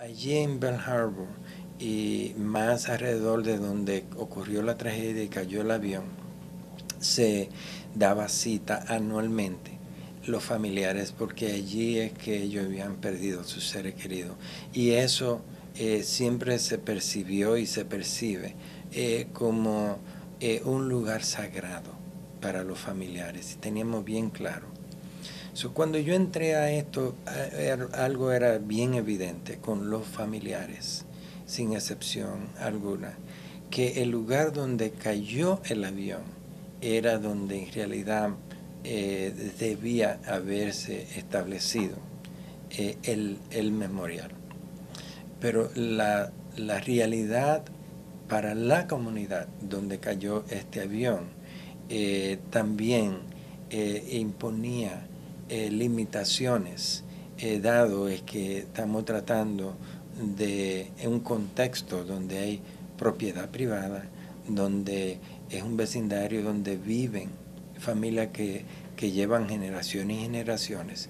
Allí en Bell Harbor y más alrededor de donde ocurrió la tragedia y cayó el avión, se daba cita anualmente los familiares porque allí es que ellos habían perdido a sus seres queridos. Y eso eh, siempre se percibió y se percibe eh, como eh, un lugar sagrado para los familiares. Y teníamos bien claro cuando yo entré a esto, algo era bien evidente con los familiares, sin excepción alguna, que el lugar donde cayó el avión era donde en realidad eh, debía haberse establecido eh, el, memorial. Pero la, realidad para la comunidad donde cayó este avión eh, también imponía eh, limitaciones, eh, dado es que estamos tratando de un contexto donde hay propiedad privada, donde es un vecindario donde viven familias que, llevan generaciones y generaciones.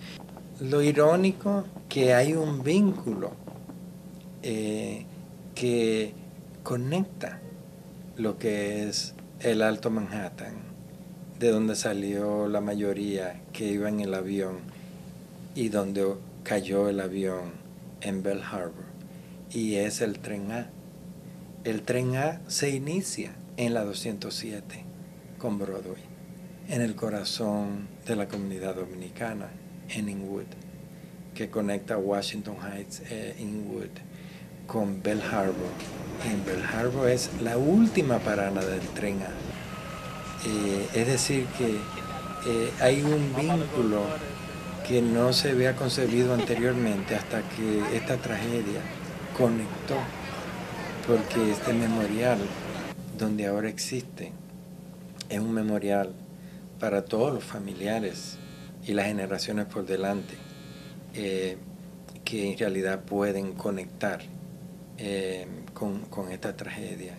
Lo irónico que hay un vínculo eh, que conecta lo que es el Alto Manhattan de donde salió la mayoría que iba en el avión y donde cayó el avión en Bell Harbor. Y es el tren A. El tren A se inicia en la 207 con Broadway, en el corazón de la comunidad dominicana, en Inwood, que conecta Washington Heights e Inwood con Bell Harbor. En Bell Harbor es la última parada del tren A eh, es decir, que eh, hay un vínculo que no se había concebido anteriormente hasta que esta tragedia conectó, porque este memorial, donde ahora existe, es un memorial para todos los familiares y las generaciones por delante, eh, que en realidad pueden conectar con esta tragedia